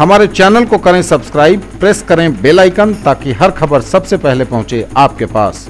हमारे चैनल को करें सब्सक्राइब, प्रेस करें बेल आइकन ताकि हर खबर सबसे पहले पहुँचे आपके पास।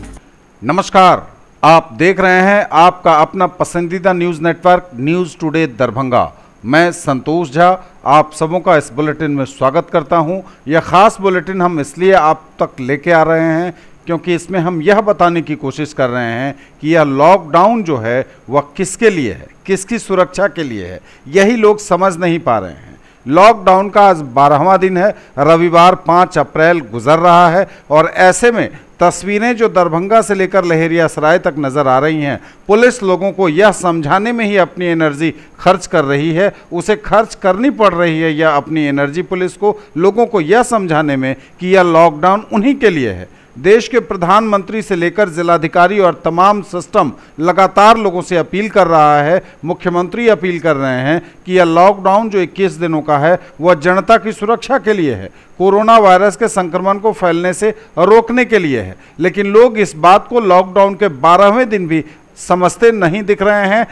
नमस्कार, आप देख रहे हैं आपका अपना पसंदीदा news network, news today Darbhanga. मैं संतोष झा, आप सबों का इस बुलेटिन में स्वागत करता हूँ। यह खास बुलेटिन हम इसलिए आप तक लेके आ रहे हैं क्योंकि इसमें हम यह बताने की कोशिश कर रहे हैं कि यह लॉकडाउन जो है, वह किसके लिए है? किसकी सुरक्षा के लिए है? यही लोग समझ नहीं पा रहे हैं। लॉकडाउन का आज बारहवा दिन है, रविवार पाँच अप्रैल गुजर रहा है और ऐसे में तस्वीरें जो दरभंगा से लेकर लहेरिया सराय तक नज़र आ रही हैं, पुलिस लोगों को यह समझाने में ही अपनी एनर्जी खर्च कर रही है, उसे खर्च करनी पड़ रही है यह अपनी एनर्जी पुलिस को, लोगों को यह समझाने में कि यह लॉकडाउन उन्हीं के लिए है। देश के प्रधानमंत्री से लेकर जिलाधिकारी और तमाम सिस्टम लगातार लोगों से अपील कर रहा है, मुख्यमंत्री अपील कर रहे हैं कि यह लॉकडाउन जो 21 दिनों का है, वह जनता की सुरक्षा के लिए है। कोरोना वायरस के संक्रमण को फैलने से रोकने के लिए है, लेकिन लोग इस बात को लॉकडाउन के बारहवें दिन भी समझते नहीं दिख रहे हैं।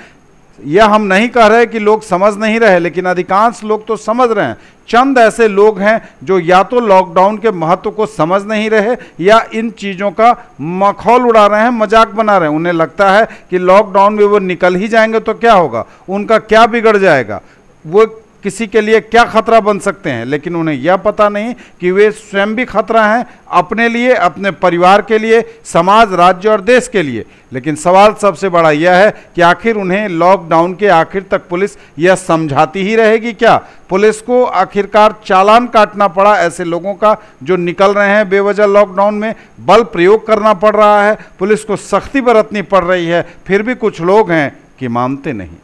यह हम नहीं कह रहे कि लोग समझ नहीं रहे, लेकिन अधिकांश लोग तो समझ रहे हैं। चंद ऐसे लोग हैं जो या तो लॉकडाउन के महत्व को समझ नहीं रहे, या इन चीज़ों का मखौल उड़ा रहे हैं, मज़ाक बना रहे हैं। उन्हें लगता है कि लॉकडाउन में वो निकल ही जाएँगे तो क्या होगा? उनका क्या बिगड़ जाएगा? वो किसी के लिए क्या खतरा बन सकते हैं, लेकिन उन्हें यह पता नहीं कि वे स्वयं भी खतरा हैं, अपने लिए, अपने परिवार के लिए, समाज, राज्य और देश के लिए। लेकिन सवाल सबसे बड़ा यह है कि आखिर उन्हें लॉकडाउन के आखिर तक पुलिस यह समझाती ही रहेगी क्या? पुलिस को आखिरकार चालान काटना पड़ा ऐसे लोगों का जो निकल रहे हैं बेवजह लॉकडाउन में। बल प्रयोग करना पड़ रहा है, पुलिस को सख्ती बरतनी पड़ रही है, फिर भी कुछ लोग हैं कि मानते नहीं।